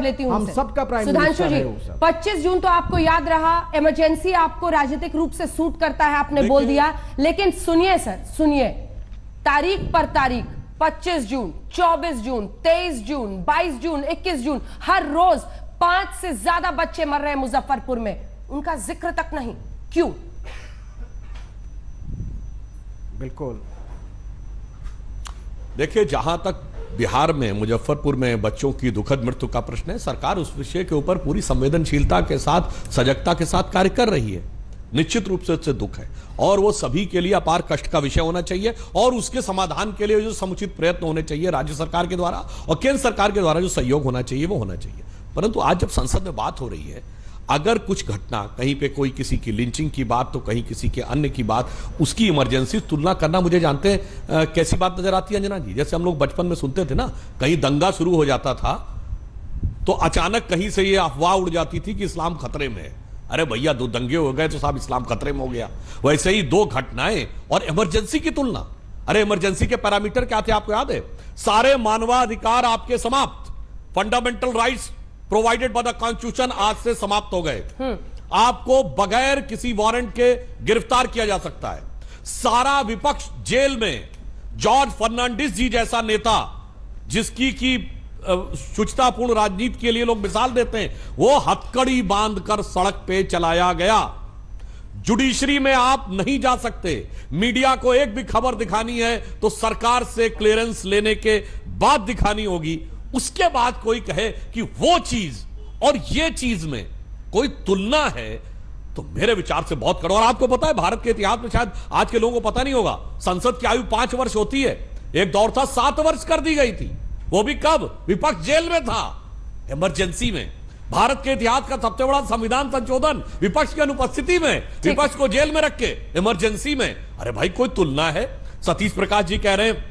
लेती हूँ हम सबका प्राइम सुधांशु जी है। 25 जून तो आपको याद रहा इमरजेंसी आपको राजनीतिक रूप से सूट करता है आपने बोल दिया। लेकिन सुनिए सर सुनिए। तारीख पर तारीख 25 जून 24 जून 23 जून 22 जून 21 जून हर रोज पाँच से ज़्यादा बच्चे मर रहे हैं मुजफ्फरपुर में। उनका ज़िक्र तक नहीं। क्यों? बिल्कुल। देखिए जहाँ तक बिहार में, मुजफ्फरपुर में बच्चों की दुखद मृत्यु का प्रश्न है। सरकार उस विषय के ऊपर पूरी संवेदनशीलता के साथ, सजगता के साथ कार्य कर रही है। निश्चित रूप से उससे दुख है। और वो सभी के लिए अपार कष्ट का विषय होना चाहिए और उसके समाधान के लिए जो समुचित प्रयत्न होने चाहिए राज्य सरकार के द्वारा और केंद्र सरकार के द्वारा जो सहयोग होना चाहिए, वो होना चाहिए। परंतु आज जब संसद में बात हो रही है अगर कुछ घटना, कहीं पे कोई किसी की लिंचिंग की बात तो कहीं किसी के अन्य की बात, उसकी इमरजेंसी तुलना करना मुझे जानते हैं कैसी बात नज़र आती है अंजना जी? जैसे हम लोग बचपन में सुनते थे ना, कहीं दंगा शुरू हो जाता था तो अचानक कहीं से ये अफवाह उड़ जाती थी कि इस्लाम खतरे में है। अरे भैया, दो दंगे हो गए तो साहब इस्लाम खतरे में हो गया। वैसे ही दो घटनाएँ और इमरजेंसी की तुलना। अरे इमरजेंसी के पैरामीटर क्या थे, आपको याद है? सारे मानवाधिकार आपके समाप्त। Fundamental rights provided by the constitution आज से समाप्त हो गए। आपको बगैर किसी वारंट के गिरफ़्तार किया जा सकता है। सारा विपक्ष जेल में, जॉर्ज फर्नांडिस जी जैसा नेता, जिसकी की शुचितापूर्ण राजनीति के लिए लोग मिसाल देते हैं, वो हथकड़ी बांधकर सड़क पे चलाया गया। जुडिशरी में आप नहीं जा सकते। मीडिया को एक भी खबर दिखानी है तो सरकार से क्लियरेंस लेने के बाद दिखानी होगी। उसके बाद कोई कहे कि वो चीज़ और ये चीज़ में कोई तुलना है तो मेरे विचार से बहुत कड़वा। और आपको पता है भारत के इतिहास में शायद आज के लोगों को पता नहीं होगा संसद की आयु पाँच वर्ष होती है। एक दौर था सात वर्ष कर दी गई थी। वो भी कब? विपक्ष जेल में था इमरजेंसी में। भारत के इतिहास का सबसे बड़ा संविधान संशोधन विपक्ष की अनुपस्थिति में विपक्ष को जेल में रख के इमरजेंसी में। अरे भाई कोई तुलना है? सतीश प्रकाश जी कह रहे हैं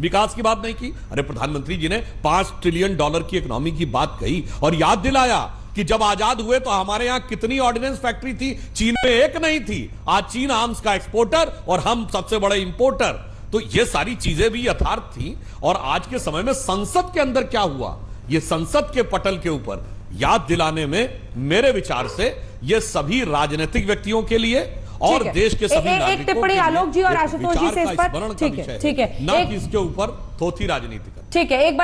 विकास की बात नहीं की। अरे, प्रधानमंत्री जी ने पाँच ट्रिलियन डॉलर की इकोनॉमी की बात कही और याद दिलाया कि जब आज़ाद हुए तो हमारे यहाँ कितनी ऑर्डिनेंस फैक्ट्री थी? चीन में एक नहीं थी। आज चीन आर्म्स का एक्सपोर्टर और हम सबसे बड़े इंपोर्टर तो ये सारी चीज़ें भी यथार्थ थी। और आज के समय में संसद के अंदर क्या हुआ? ये संसद के पटल के ऊपर याद दिलाने में मेरे विचार से ये सभी राजनीतिक व्यक्तियों के लिए और देश के सभी एक टिप्पणी आलोक जी और आशुतोष जी से इस पर- ठीक है, ठीक है। ना इसके ऊपर थोथी राजनीति ठीक है एक बार